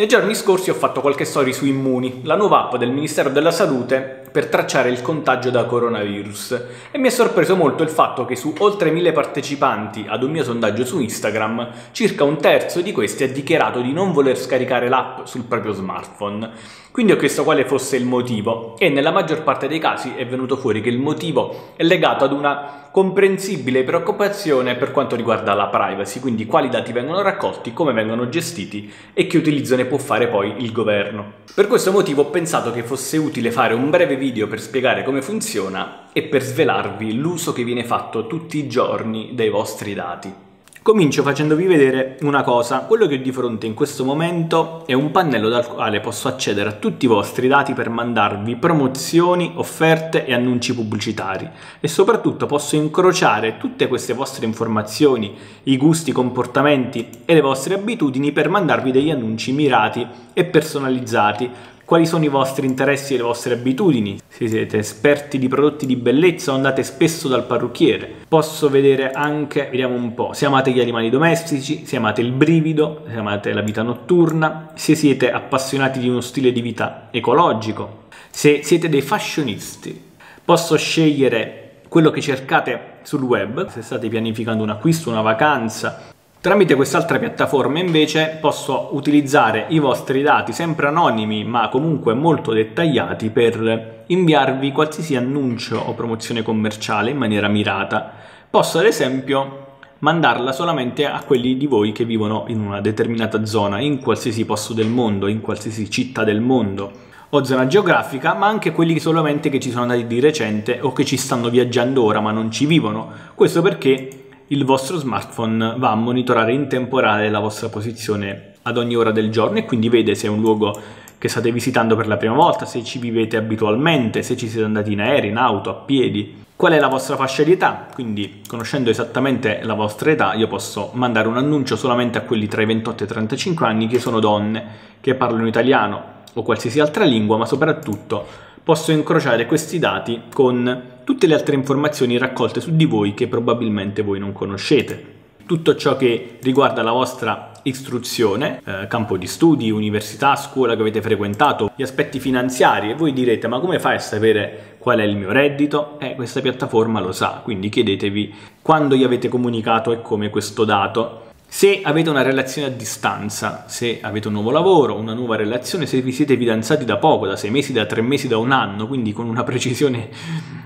Nei giorni scorsi ho fatto qualche story su Immuni, la nuova app del Ministero della Salute per tracciare il contagio da coronavirus e mi è sorpreso molto il fatto che su oltre mille partecipanti ad un mio sondaggio su Instagram, circa un terzo di questi ha dichiarato di non voler scaricare l'app sul proprio smartphone. Quindi ho chiesto quale fosse il motivo e nella maggior parte dei casi è venuto fuori che il motivo è legato ad una comprensibile preoccupazione per quanto riguarda la privacy, quindi quali dati vengono raccolti, come vengono gestiti e che utilizzo ne può fare poi il governo. Per questo motivo ho pensato che fosse utile fare un breve video per spiegare come funziona e per svelarvi l'uso che viene fatto tutti i giorni dei vostri dati. Comincio facendovi vedere una cosa, quello che ho di fronte in questo momento è un pannello dal quale posso accedere a tutti i vostri dati per mandarvi promozioni, offerte e annunci pubblicitari. E soprattutto posso incrociare tutte queste vostre informazioni, i gusti, i comportamenti e le vostre abitudini per mandarvi degli annunci mirati e personalizzati quali sono i vostri interessi e le vostre abitudini, se siete esperti di prodotti di bellezza o andate spesso dal parrucchiere. Posso vedere anche, vediamo un po', se amate gli animali domestici, se amate il brivido, se amate la vita notturna, se siete appassionati di uno stile di vita ecologico, se siete dei fashionisti. Posso scegliere quello che cercate sul web, se state pianificando un acquisto, una vacanza, Tramite quest'altra piattaforma invece posso utilizzare i vostri dati sempre anonimi ma comunque molto dettagliati per inviarvi qualsiasi annuncio o promozione commerciale in maniera mirata. Posso ad esempio mandarla solamente a quelli di voi che vivono in una determinata zona, in qualsiasi posto del mondo, in qualsiasi città del mondo o zona geografica, ma anche quelli solamente che ci sono andati di recente o che ci stanno viaggiando ora ma non ci vivono. Questo perché il vostro smartphone va a monitorare in temporale la vostra posizione ad ogni ora del giorno e quindi vede se è un luogo che state visitando per la prima volta, se ci vivete abitualmente, se ci siete andati in aereo, in auto, a piedi, qual è la vostra fascia di età, quindi conoscendo esattamente la vostra età io posso mandare un annuncio solamente a quelli tra i 28 e i 35 anni che sono donne, che parlano italiano o qualsiasi altra lingua, ma soprattutto posso incrociare questi dati con tutte le altre informazioni raccolte su di voi che probabilmente voi non conoscete. Tutto ciò che riguarda la vostra istruzione, eh, campo di studi, università, scuola che avete frequentato, gli aspetti finanziari e voi direte ma come fai a sapere qual è il mio reddito? Eh, questa piattaforma lo sa, quindi chiedetevi quando gli avete comunicato e come questo dato se avete una relazione a distanza, se avete un nuovo lavoro, una nuova relazione, se vi siete fidanzati da poco, da sei mesi, da tre mesi, da un anno, quindi con una precisione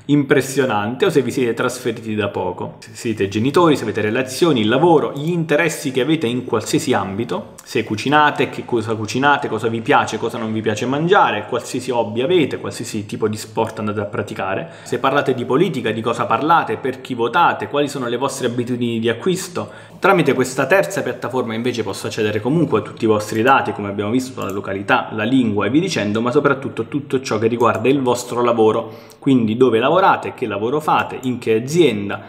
impressionante, o se vi siete trasferiti da poco, se siete genitori, se avete relazioni, il lavoro, gli interessi che avete in qualsiasi ambito, se cucinate, che cosa cucinate, cosa vi piace, cosa non vi piace mangiare, qualsiasi hobby avete, qualsiasi tipo di sport andate a praticare, se parlate di politica, di cosa parlate, per chi votate, quali sono le vostre abitudini di acquisto, tramite questa terza piattaforma invece posso accedere comunque a tutti i vostri dati, come abbiamo visto, la località, la lingua e vi dicendo, ma soprattutto tutto ciò che riguarda il vostro lavoro, quindi dove lavorate, che lavoro fate, in che azienda,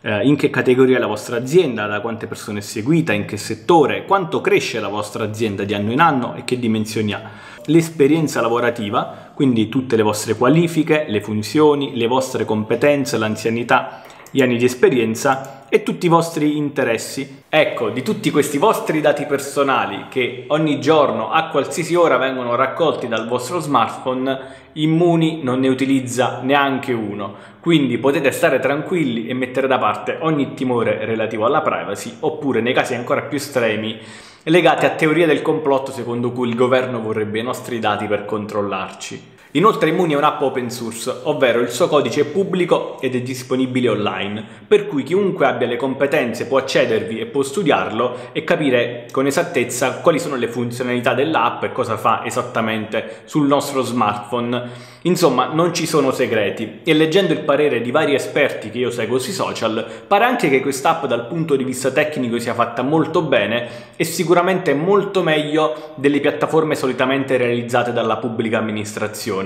eh, in che categoria è la vostra azienda, da quante persone è seguita, in che settore, quanto cresce la vostra azienda di anno in anno e che dimensioni ha. L'esperienza lavorativa, quindi tutte le vostre qualifiche, le funzioni, le vostre competenze, l'anzianità, gli anni di esperienza e tutti i vostri interessi. Ecco, di tutti questi vostri dati personali che ogni giorno a qualsiasi ora vengono raccolti dal vostro smartphone, Immuni non ne utilizza neanche uno, quindi potete stare tranquilli e mettere da parte ogni timore relativo alla privacy oppure nei casi ancora più estremi legati a teorie del complotto secondo cui il governo vorrebbe i nostri dati per controllarci. Inoltre Immuni è un'app open source, ovvero il suo codice è pubblico ed è disponibile online, per cui chiunque abbia le competenze può accedervi e può studiarlo e capire con esattezza quali sono le funzionalità dell'app e cosa fa esattamente sul nostro smartphone. Insomma, non ci sono segreti e leggendo il parere di vari esperti che io seguo sui social, pare anche che quest'app dal punto di vista tecnico sia fatta molto bene e sicuramente molto meglio delle piattaforme solitamente realizzate dalla pubblica amministrazione.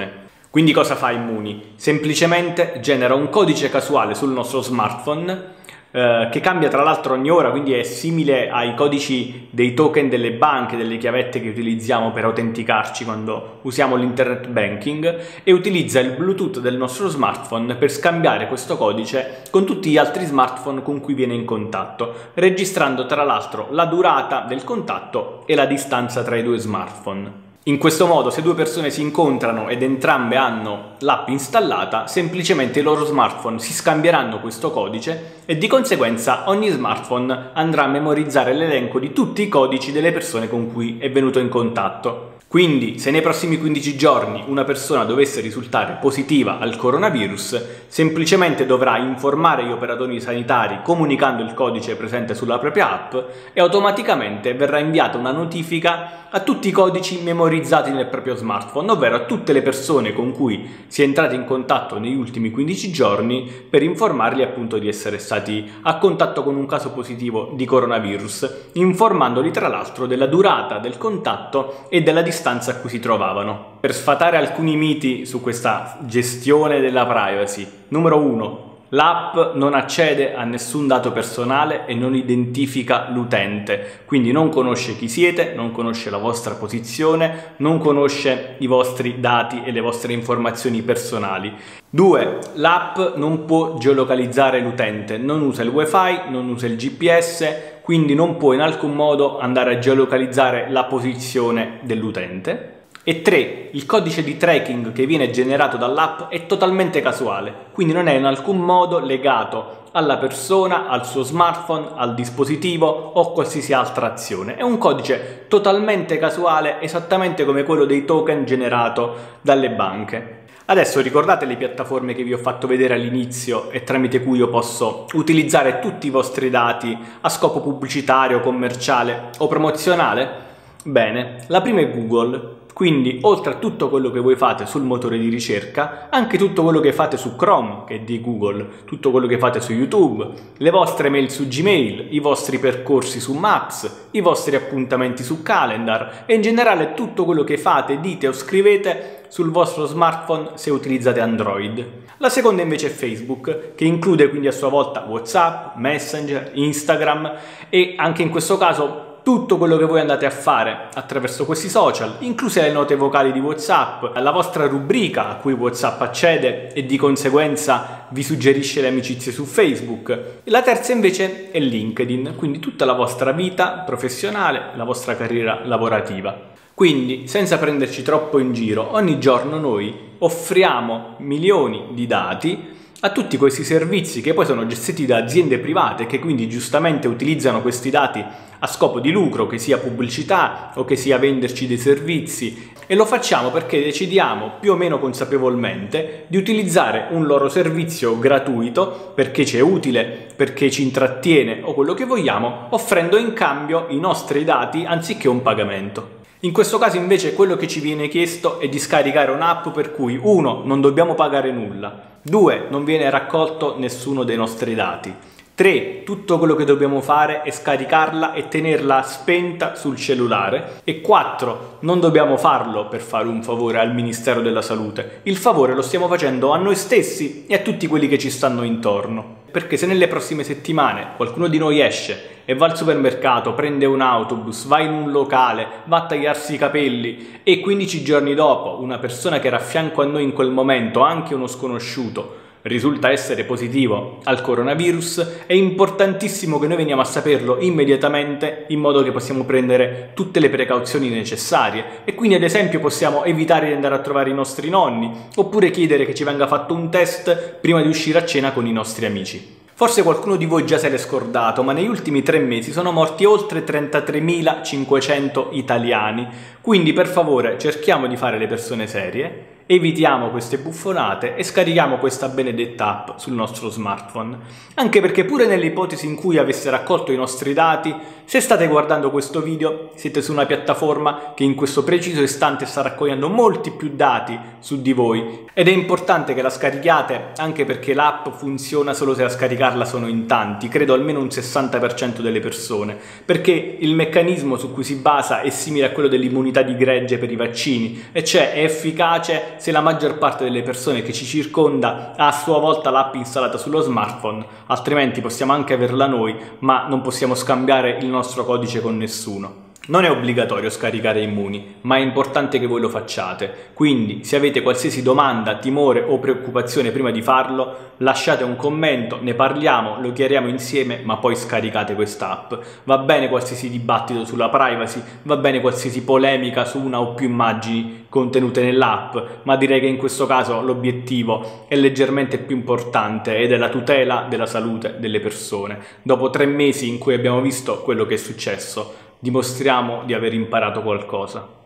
Quindi cosa fa Immuni? Semplicemente genera un codice casuale sul nostro smartphone eh, che cambia tra l'altro ogni ora, quindi è simile ai codici dei token delle banche, delle chiavette che utilizziamo per autenticarci quando usiamo l'internet banking e utilizza il Bluetooth del nostro smartphone per scambiare questo codice con tutti gli altri smartphone con cui viene in contatto, registrando tra l'altro la durata del contatto e la distanza tra i due smartphone. In questo modo, se due persone si incontrano ed entrambe hanno l'app installata, semplicemente i loro smartphone si scambieranno questo codice e di conseguenza ogni smartphone andrà a memorizzare l'elenco di tutti i codici delle persone con cui è venuto in contatto. Quindi, se nei prossimi 15 giorni una persona dovesse risultare positiva al coronavirus, semplicemente dovrà informare gli operatori sanitari comunicando il codice presente sulla propria app e automaticamente verrà inviata una notifica a tutti i codici memorizzati nel proprio smartphone, ovvero a tutte le persone con cui si è entrati in contatto negli ultimi 15 giorni per informarli appunto di essere stati a contatto con un caso positivo di coronavirus, informandoli tra l'altro della durata del contatto e della distanza a cui si trovavano. Per sfatare alcuni miti su questa gestione della privacy, numero 1 L'app non accede a nessun dato personale e non identifica l'utente, quindi non conosce chi siete, non conosce la vostra posizione, non conosce i vostri dati e le vostre informazioni personali. 2. L'app non può geolocalizzare l'utente, non usa il wifi, non usa il GPS, quindi non può in alcun modo andare a geolocalizzare la posizione dell'utente. E 3. Il codice di tracking che viene generato dall'app è totalmente casuale, quindi non è in alcun modo legato alla persona, al suo smartphone, al dispositivo o qualsiasi altra azione. È un codice totalmente casuale, esattamente come quello dei token generato dalle banche. Adesso ricordate le piattaforme che vi ho fatto vedere all'inizio e tramite cui io posso utilizzare tutti i vostri dati a scopo pubblicitario, commerciale o promozionale? Bene, la prima è Google. Quindi, oltre a tutto quello che voi fate sul motore di ricerca, anche tutto quello che fate su Chrome, che è di Google, tutto quello che fate su YouTube, le vostre mail su Gmail, i vostri percorsi su Maps, i vostri appuntamenti su Calendar e in generale tutto quello che fate, dite o scrivete sul vostro smartphone se utilizzate Android. La seconda invece è Facebook, che include quindi a sua volta WhatsApp, Messenger, Instagram e anche in questo caso tutto quello che voi andate a fare attraverso questi social, incluse le note vocali di WhatsApp, la vostra rubrica a cui WhatsApp accede e di conseguenza vi suggerisce le amicizie su Facebook. La terza invece è LinkedIn, quindi tutta la vostra vita professionale, la vostra carriera lavorativa. Quindi, senza prenderci troppo in giro, ogni giorno noi offriamo milioni di dati a tutti questi servizi che poi sono gestiti da aziende private che quindi giustamente utilizzano questi dati a scopo di lucro, che sia pubblicità o che sia venderci dei servizi e lo facciamo perché decidiamo più o meno consapevolmente di utilizzare un loro servizio gratuito perché ci è utile, perché ci intrattiene o quello che vogliamo, offrendo in cambio i nostri dati anziché un pagamento. In questo caso invece quello che ci viene chiesto è di scaricare un'app per cui 1. non dobbiamo pagare nulla, 2. non viene raccolto nessuno dei nostri dati, 3. Tutto quello che dobbiamo fare è scaricarla e tenerla spenta sul cellulare. E 4. Non dobbiamo farlo per fare un favore al Ministero della Salute. Il favore lo stiamo facendo a noi stessi e a tutti quelli che ci stanno intorno. Perché se nelle prossime settimane qualcuno di noi esce e va al supermercato, prende un autobus, va in un locale, va a tagliarsi i capelli e 15 giorni dopo una persona che era a fianco a noi in quel momento, anche uno sconosciuto, risulta essere positivo al coronavirus, è importantissimo che noi veniamo a saperlo immediatamente in modo che possiamo prendere tutte le precauzioni necessarie. E quindi ad esempio possiamo evitare di andare a trovare i nostri nonni oppure chiedere che ci venga fatto un test prima di uscire a cena con i nostri amici. Forse qualcuno di voi già se l'è scordato, ma negli ultimi tre mesi sono morti oltre 33.500 italiani, quindi per favore cerchiamo di fare le persone serie evitiamo queste buffonate e scarichiamo questa benedetta app sul nostro smartphone. Anche perché pure nelle ipotesi in cui avesse raccolto i nostri dati, Se state guardando questo video siete su una piattaforma che in questo preciso istante sta raccogliendo molti più dati su di voi. Ed è importante che la scarichiate anche perché l'app funziona solo se a scaricarla sono in tanti, credo almeno un 60% delle persone, perché il meccanismo su cui si basa è simile a quello dell'immunità di gregge per i vaccini e cioè è efficace se la maggior parte delle persone che ci circonda ha a sua volta l'app installata sullo smartphone, altrimenti possiamo anche averla noi ma non possiamo scambiare il nostro nostro codice con nessuno. Non è obbligatorio scaricare Immuni, ma è importante che voi lo facciate. Quindi, se avete qualsiasi domanda, timore o preoccupazione prima di farlo, lasciate un commento, ne parliamo, lo chiariamo insieme, ma poi scaricate quest'app. Va bene qualsiasi dibattito sulla privacy, va bene qualsiasi polemica su una o più immagini contenute nell'app, ma direi che in questo caso l'obiettivo è leggermente più importante ed è la tutela della salute delle persone. Dopo tre mesi in cui abbiamo visto quello che è successo, dimostriamo di aver imparato qualcosa.